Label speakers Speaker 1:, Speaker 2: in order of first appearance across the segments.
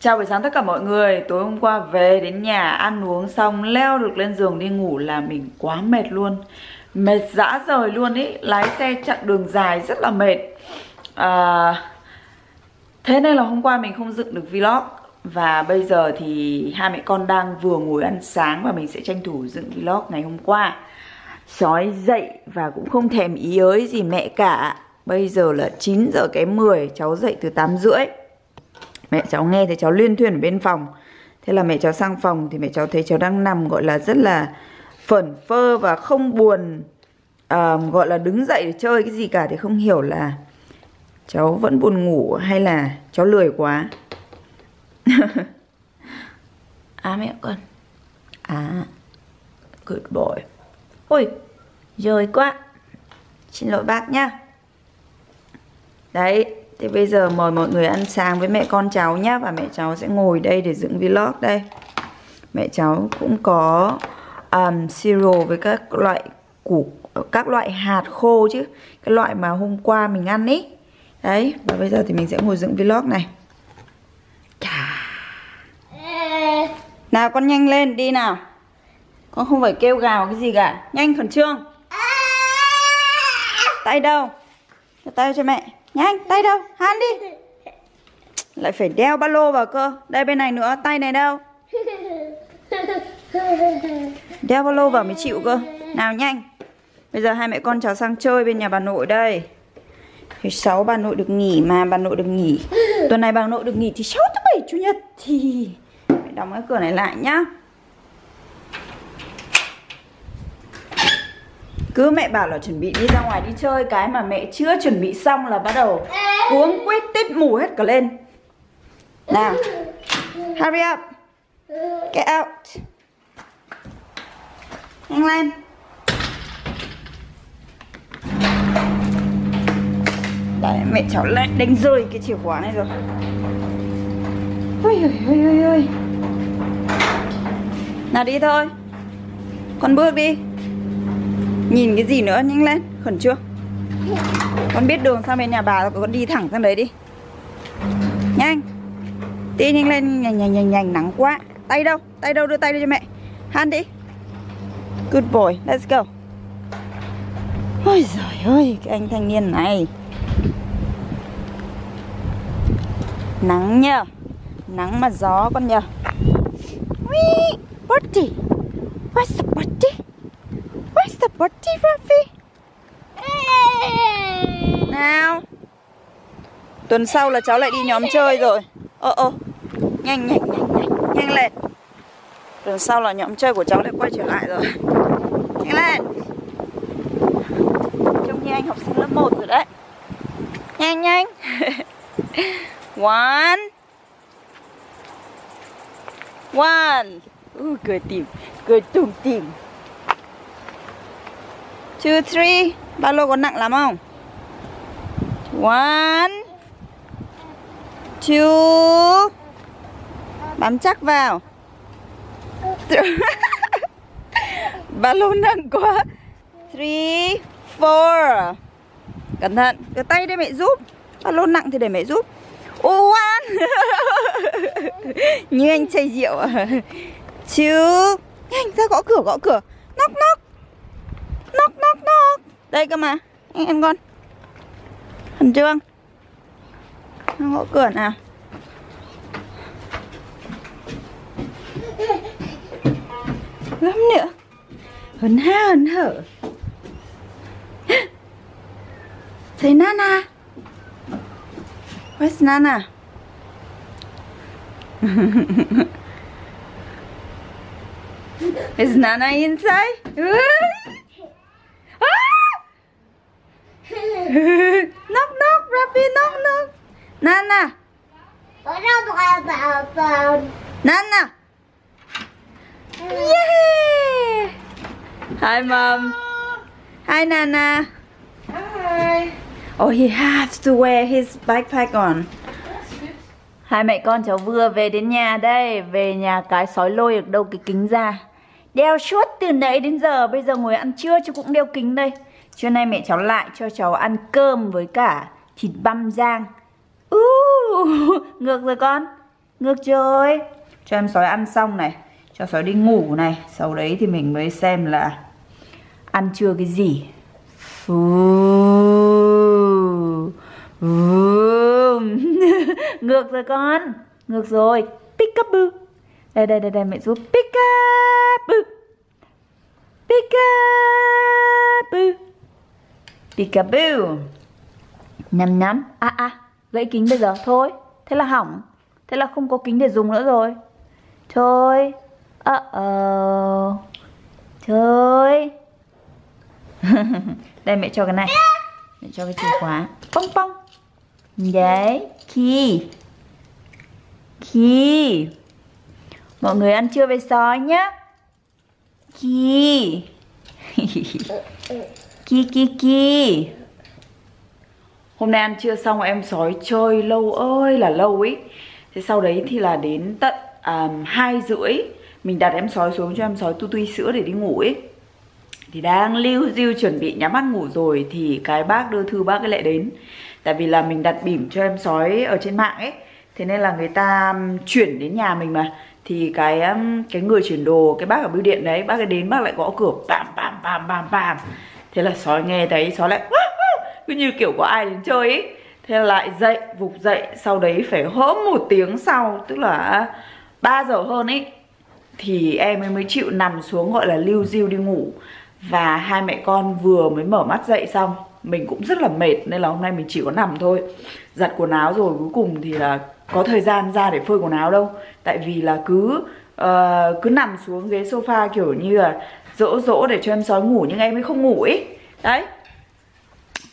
Speaker 1: Chào buổi sáng tất cả mọi người. Tối hôm qua về đến nhà ăn uống xong Leo được lên giường đi ngủ là mình quá mệt luôn. Mệt dã rời luôn ý. Lái xe chặng đường dài rất là mệt. À, Thế nên là hôm qua mình không dựng được vlog. Và bây giờ thì hai mẹ con đang vừa ngồi ăn sáng Và mình sẽ tranh thủ dựng vlog ngày hôm qua. Sói dậy và cũng không thèm ý ới gì mẹ cả. Bây giờ là 9 giờ kém 10 Cháu dậy từ 8 rưỡi. Mẹ cháu nghe thấy cháu liên thuyên ở bên phòng. Thế là mẹ cháu sang phòng Thì mẹ cháu thấy cháu đang nằm gọi là rất là Phẩn phơ và không buồn uh, Gọi là đứng dậy để chơi cái gì cả Thì không hiểu là Cháu vẫn buồn ngủ hay là cháu lười quá. À mẹ con. À. Good boy. Ôi Rồi quá. Xin lỗi bác nhá. Đấy Thế bây giờ mời mọi người ăn sáng với mẹ con cháu nhá Và mẹ cháu sẽ ngồi đây để dựng vlog đây. Mẹ cháu cũng có um, cereal với các loại củ các loại hạt khô chứ Cái loại mà hôm qua mình ăn ý. Đấy, và bây giờ thì mình sẽ ngồi dựng vlog này. Nào con nhanh lên, đi nào. Con không phải kêu gào cái gì cả. Nhanh khẩn trương. Tay đâu? Tay cho mẹ. Nhanh, tay đâu, han đi. Lại phải đeo ba lô vào cơ. Đây bên này nữa, tay này đâu? Đeo ba lô vào mới chịu cơ. Nào nhanh. Bây giờ hai mẹ con cháu sang chơi bên nhà bà nội đây. Thứ sáu bà nội được nghỉ mà bà nội được nghỉ. Tuần này bà nội được nghỉ thì sáu thứ bảy chủ nhật. Thì Mẹ đóng cái cửa này lại nhá. Cứ mẹ bảo là chuẩn bị đi ra ngoài đi chơi. Cái mà mẹ chưa chuẩn bị xong là bắt đầu Cuống quýt tít mù hết cả lên. Nào Hurry up. Get out. Nhanh lên. Đấy, mẹ cháu lại đánh rơi cái chìa khóa này rồi. Ôi ui, ui, ui, Nào đi thôi. Con bước đi. Nhìn cái gì nữa nhanh lên Khẩn chưa Con biết đường sang bên nhà bà rồi Con đi thẳng sang đấy đi. Nhanh. Đi nhanh lên nhanh nhanh nhanh nhanh nắng quá. Tay đâu Tay đâu đưa tay đưa cho mẹ. Han đi. Good boy Let's go. Ôi giời ơi Cái anh thanh niên này. Nắng nhờ. Nắng mà gió con nhờ. Wee, party. What's the party? Where's the birdie Ruffy Nào. Tuần sau là cháu lại đi nhóm chơi rồi. Ô ô Nhanh nhanh nhanh nhanh Nhanh lên. Tuần sau là nhóm chơi của cháu lại quay trở lại rồi. Nhanh lên. Trông như anh học sinh lớp 1 rồi đấy. Nhanh nhanh. One. One. Uh, Cười tìm Cười tùm tìm Two, three. Ba lô có nặng lắm không? One. Two. Bám chắc vào. Ba lô nặng quá. Three Four. Cẩn thận. Cái tay đây mẹ giúp. Ba lô nặng thì để mẹ giúp. One. Như anh chây rượu. À Two. Nhanh ra gõ cửa gõ cửa. Knock knock knock knock. Đây cơ mà, Anh ăn con. Hẳn trương. Gõ cửa nào. Gắm nữa. Hấn ha hấn hở. Thấy Nana. Where's Nana? Is Nana inside? knock knock, Rafi, knock knock. Nana. Nana. Yay! Hi, mom. Hi, Nana.
Speaker 2: Hi.
Speaker 1: Oh, he has to wear his backpack on. Hai mẹ con cháu vừa về đến nhà đây Về nhà cái sói lôi được đâu cái kính ra Đeo suốt từ nãy đến giờ Bây giờ ngồi ăn trưa chứ cũng đeo kính đây Trưa nay mẹ cháu lại cho cháu ăn cơm với cả thịt băm rang. Uh, Ngược rồi con Ngược rồi. Cho em sói ăn xong này Cho sói đi ngủ này Sau đấy thì mình mới xem là Ăn chưa cái gì. Phù Ngược rồi con Ngược rồi. Peekaboo Đây đây đây đây mẹ giúp. Peekaboo Peekaboo Peekaboo. Nhắm nhắm. À à Gãy kính bây giờ. Thôi, Thế là hỏng. Thế là không có kính để dùng nữa rồi. Thôi Uh oh Thôi. Đây, mẹ cho cái này. Mẹ cho cái chìa khóa. Pong pong. Đấy, Key. Key. Mọi người ăn trưa với sói nhá. Key. ki ki ki. Hôm nay ăn trưa xong em sói chơi lâu ơi là lâu ấy Thế sau đấy thì là đến tận à, um, 2 rưỡi Mình đặt em sói xuống cho em sói tu tui sữa để đi ngủ ấy Thì đang lưu diêu chuẩn bị nhắm mắt ngủ rồi Thì cái bác đưa thư bác ấy lại đến. Tại vì là mình đặt bỉm cho em sói ở trên mạng ấy. Thế nên là người ta chuyển đến nhà mình mà. Thì cái cái người chuyển đồ, cái bác ở bưu điện đấy Bác ấy đến bác lại gõ cửa Bam bam bam bam bam Thế là sói nghe thấy sói lại Cứ như kiểu có ai đến chơi ấy Thế là lại dậy, vục dậy Sau đấy phải hớm một tiếng sau Tức là 3 giờ hơn ấy Thì em ấy mới chịu nằm xuống gọi là lưu diêu đi ngủ. Và hai mẹ con vừa mới mở mắt dậy xong Mình cũng rất là mệt Nên là hôm nay mình chỉ có nằm thôi. Giặt quần áo rồi cuối cùng thì là Có thời gian ra để phơi quần áo đâu. Tại vì là cứ uh, cứ nằm xuống ghế sofa kiểu như là Dỗ dỗ để cho em sói ngủ Nhưng em ấy không ngủ ấy Đấy.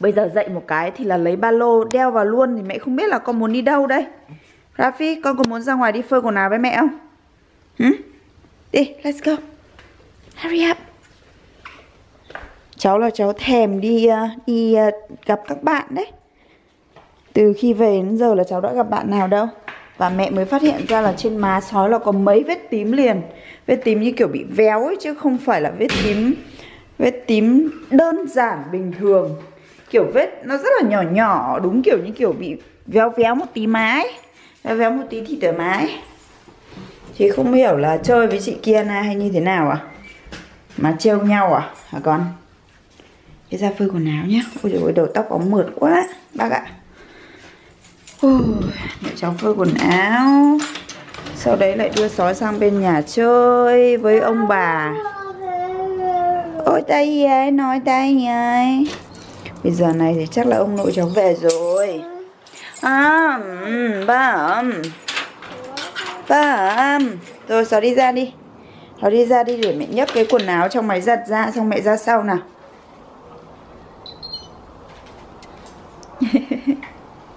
Speaker 1: Bây giờ dậy một cái thì là lấy ba lô đeo vào luôn Thì mẹ không biết là con muốn đi đâu đây. Rafi, con có muốn ra ngoài đi phơi quần áo với mẹ không? hmm? Đi, let's go. Hurry up. Cháu là cháu thèm đi ờ, đi ờ, gặp các bạn đấy. Từ khi về đến giờ là cháu đã gặp bạn nào đâu? Và mẹ mới phát hiện ra là trên má sói là có mấy vết tím liền. Vết tím như kiểu bị véo ấy, chứ không phải là vết tím Vết tím đơn giản, bình thường. Kiểu vết nó rất là nhỏ nhỏ, Đúng kiểu như kiểu bị véo véo một tí má ấy, Véo véo một tí thịt ở má ấy. Chị không hiểu là chơi với chị kia na à, hay như thế nào à? Mà trêu nhau à? Hả con? Đi ra phơi quần áo nhé Ôi trời ơi đầu tóc bóng mượt quá, Bác ạ. Ôi, Để cháu phơi quần áo. Sau đấy lại đưa sói sang bên nhà chơi Với ông bà. Ôi tay ấy? Nói tay ấy? Bây giờ này thì chắc là ông nội cháu về rồi. À ba ấm Ba ấm Rồi sói đi ra đi. Nó đi ra đi để mẹ nhấc cái quần áo trong máy giặt ra Xong mẹ ra sau nào.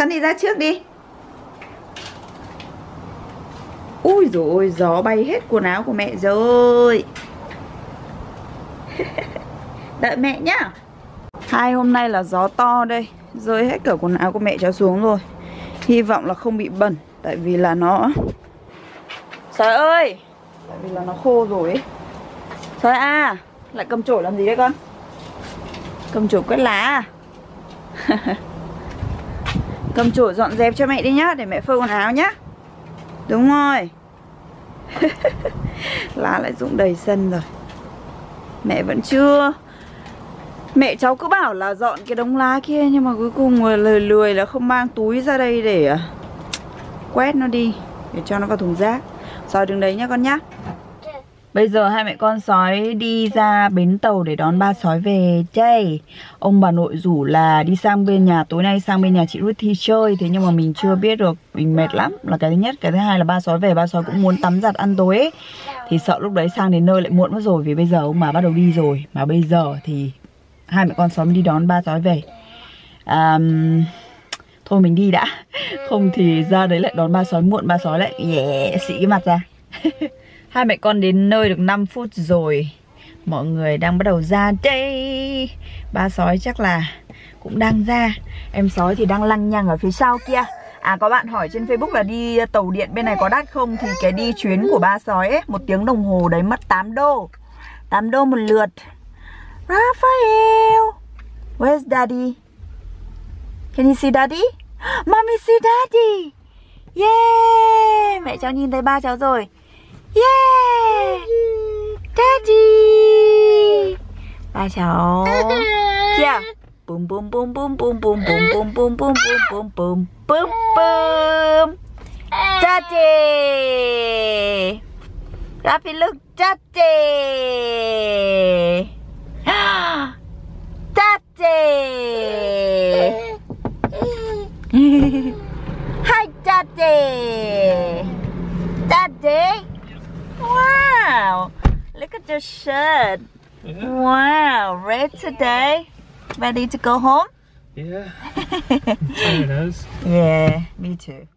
Speaker 1: Con đi ra trước đi. Ui ôi gió bay hết quần áo của mẹ rồi. Đợi mẹ nhá. Hai hôm nay là gió to đây Rơi hết cả quần áo của mẹ cháu xuống rồi. Hy vọng là không bị bẩn Tại vì là nó Trời ơi! Tại vì là nó khô rồi ấy. Trời à Lại cầm chổi làm gì đấy con? Cầm chổi quét lá à Cầm chổi dọn dẹp cho mẹ đi nhá, Để mẹ phơi quần áo nhá. Đúng rồi. Lá lại rụng đầy sân rồi. Mẹ vẫn chưa. Mẹ cháu cứ bảo là dọn cái đống lá kia, Nhưng mà cuối cùng lười lười là không mang túi ra đây để à, Quét nó đi, Để cho nó vào thùng rác. Rồi đứng đấy nhá con nhá. Bây giờ hai mẹ con sói đi ra bến tàu để đón ba sói về. Chơi Ông bà nội rủ là đi sang bên nhà tối nay sang bên nhà chị Ruthie chơi. Thế nhưng mà mình chưa biết được Mình mệt lắm. Là cái thứ nhất. Cái thứ hai là ba sói về ba sói cũng muốn tắm giặt ăn tối ấy. Thì sợ lúc đấy sang đến nơi lại muộn mất rồi Vì bây giờ ông bà bắt đầu đi rồi. Mà bây giờ thì hai mẹ con sói đi đón ba sói về. À, Thôi mình đi đã. Không thì ra đấy lại đón ba sói muộn Ba sói lại yeah, xị cái mặt ra. Hai mẹ con đến nơi được 5 phút rồi. Mọi người đang bắt đầu ra đây. Ba sói chắc là cũng đang ra. Em sói thì đang lăng nhăng ở phía sau kia. À có bạn hỏi trên Facebook là đi tàu điện bên này có đắt không? Thì cái đi chuyến của ba sói ấy, Một tiếng đồng hồ đấy mất 8 đô. 8 đô một lượt. Raphael, Where's daddy? Can you see daddy? Mommy see daddy. Yeah, Mẹ cháu nhìn thấy ba cháu rồi. 耶！daddy，大小跳，boom boom boom boom boom boom boom boom boom boom boom boom boom boom boom, boom! Daddy! Rappy, look, Daddy! Daddy! Hi, Daddy! Daddy! Wow Look at your shirt
Speaker 3: Yeah.
Speaker 1: Wow, red today. Ready to go home?
Speaker 3: Yeah.
Speaker 1: Yeah, me too.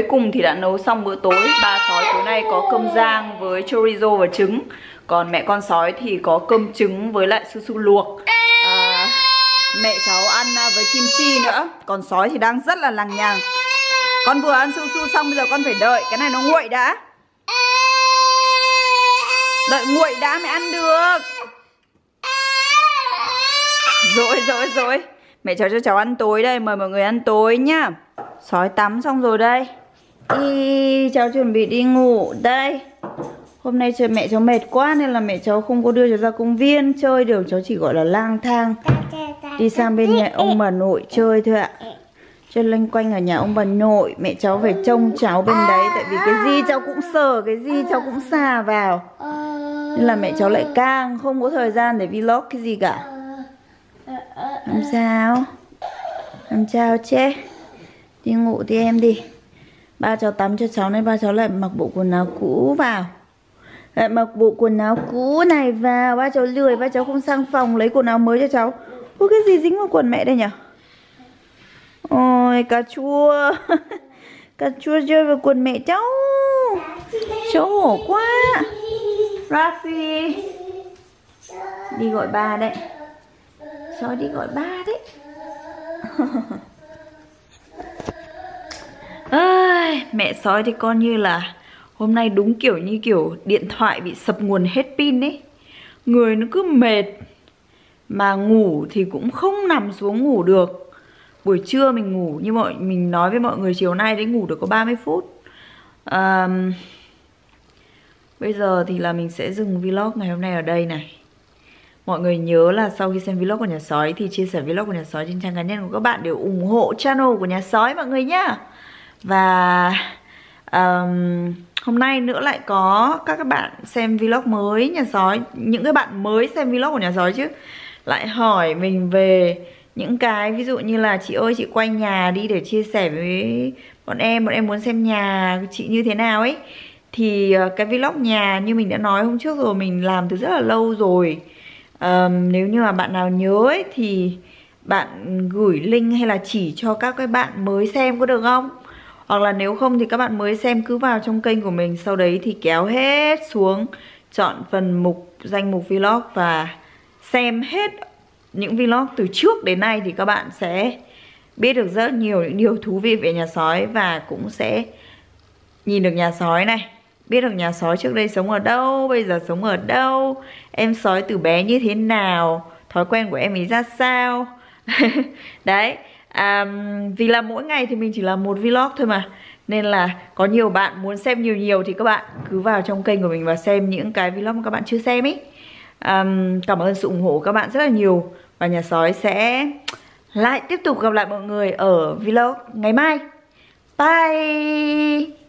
Speaker 1: Cuối cùng thì đã nấu xong bữa tối. Ba sói tối nay có cơm rang với chorizo và trứng. Còn mẹ con sói thì có cơm trứng với lại su su luộc. À, Mẹ cháu ăn à, với kim chi nữa. Còn sói thì đang rất là lằng nhằng. Con vừa ăn su su xong bây giờ con phải đợi. Cái này nó nguội đã. Đợi nguội đã mới ăn được. Rồi rồi rồi. Mẹ cháu cho cháu ăn tối đây. Mời mọi người ăn tối nhá. Sói tắm xong rồi đây. Ý, cháu chuẩn bị đi ngủ. Đây Hôm nay trời mẹ cháu mệt quá Nên là mẹ cháu không có đưa cháu ra công viên chơi được. Cháu chỉ gọi là lang thang. Đi sang bên nhà ông bà nội chơi thôi ạ. Chơi loanh quanh ở nhà ông bà nội. Mẹ cháu phải trông cháu bên đấy Tại vì cái gì cháu cũng sờ Cái gì cháu cũng xà vào. Nên là mẹ cháu lại càng không có thời gian để vlog cái gì cả. Làm sao? Làm sao chứ? Đi ngủ thì em đi. Ba cháu tắm cho cháu nên Ba cháu lại mặc bộ quần áo cũ vào. Lại mặc bộ quần áo cũ này vào. Ba cháu lười, Ba cháu không sang phòng lấy quần áo mới cho cháu. Ôi, cái gì dính vào quần mẹ đây nhỉ? Ôi, cà chua. Cà chua rơi vào quần mẹ cháu. Xấu hổ quá. Rafi. Đi gọi ba đấy. Cháu đi gọi ba đấy. Ai, mẹ sói thì con như là hôm nay đúng kiểu như kiểu điện thoại bị sập nguồn hết pin ấy. Người nó cứ mệt Mà ngủ thì cũng không nằm xuống ngủ được. Buổi trưa mình ngủ như mọi mình nói với mọi người chiều nay đấy ngủ được có 30 phút. À, Bây giờ thì là mình sẽ dừng vlog ngày hôm nay ở đây này. Mọi người nhớ là sau khi xem vlog của nhà sói thì chia sẻ vlog của nhà sói trên trang cá nhân của các bạn để ủng hộ channel của nhà sói mọi người nhá và um, hôm nay nữa lại có các các bạn xem vlog mới nhà sói những cái bạn mới xem vlog của nhà sói chứ. Lại hỏi mình về những cái ví dụ như là chị ơi chị quay nhà đi để chia sẻ với bọn em bọn em muốn xem nhà chị như thế nào ấy. Thì ờ, cái vlog nhà như mình đã nói hôm trước rồi mình làm từ rất là lâu rồi. Um, nếu như mà bạn nào nhớ ấy thì bạn gửi link hay là chỉ cho các cái bạn mới xem có được không? Hoặc là nếu không thì các bạn mới xem cứ vào trong kênh của mình, Sau đấy thì kéo hết xuống, Chọn phần mục, danh mục vlog Và xem hết những vlog từ trước đến nay Thì các bạn sẽ biết được rất nhiều những điều thú vị về nhà sói Và cũng sẽ nhìn được nhà sói này. Biết được nhà sói trước đây sống ở đâu, Bây giờ sống ở đâu, Em sói từ bé như thế nào, Thói quen của em ấy ra sao. Đấy à, vì là mỗi ngày thì mình chỉ làm một vlog thôi mà. Nên là có nhiều bạn muốn xem nhiều nhiều thì các bạn cứ vào trong kênh của mình và xem những cái vlog mà các bạn chưa xem ấy à, cảm ơn sự ủng hộ của các bạn rất là nhiều. Và nhà sói sẽ lại tiếp tục gặp lại mọi người ở vlog ngày mai. Bye!